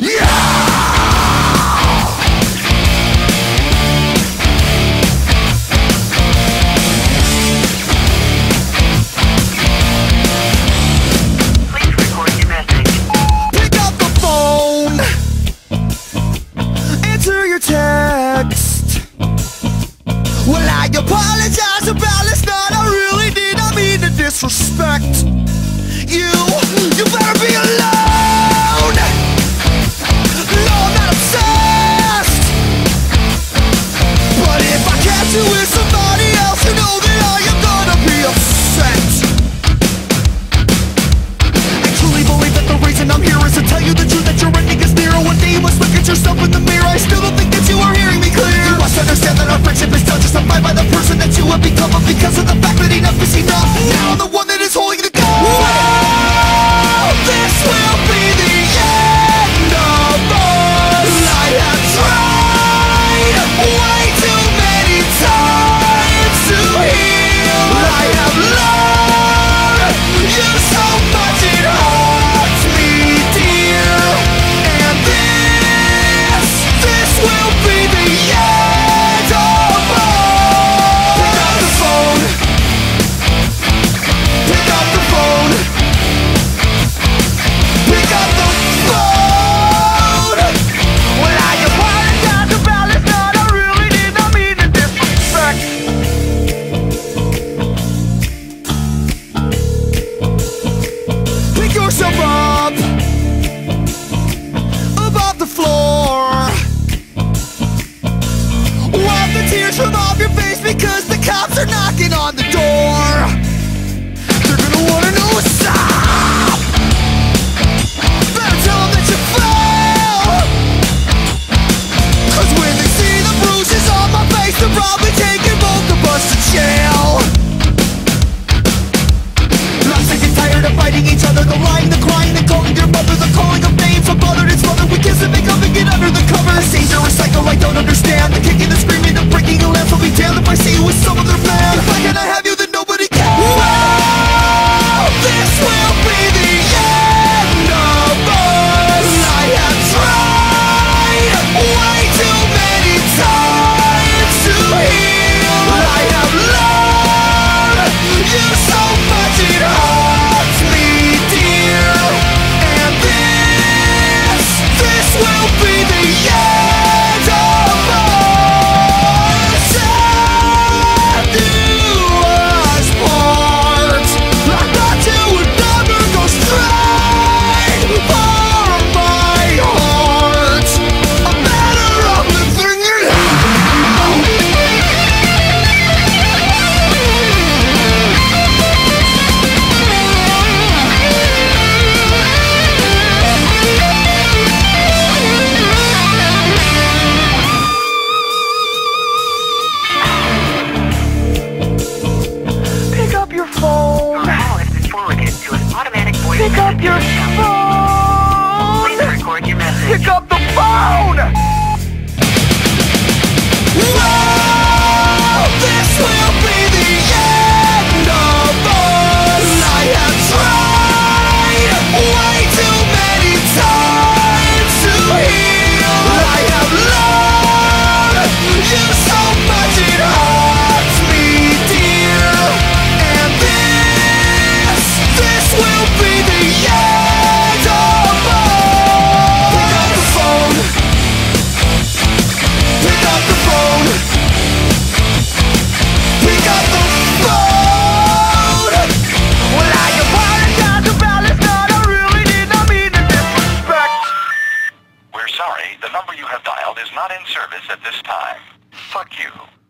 Yeah. to whistle. on the door. They're gonna wanna know what's up. Better tell them that you fell. Cause when they see the bruises on my face They're probably taking both of us to jail. Not sick and tired of fighting each other The lying, the crying, the calling your mother The calling of names from mother and father We kiss and make up and get under the covers It's dangerous cycle, I don't understand. The kicking, the screaming, the if I see you with some other man Why can't I have you? pick up your phone. not in service at this time. Fuck you.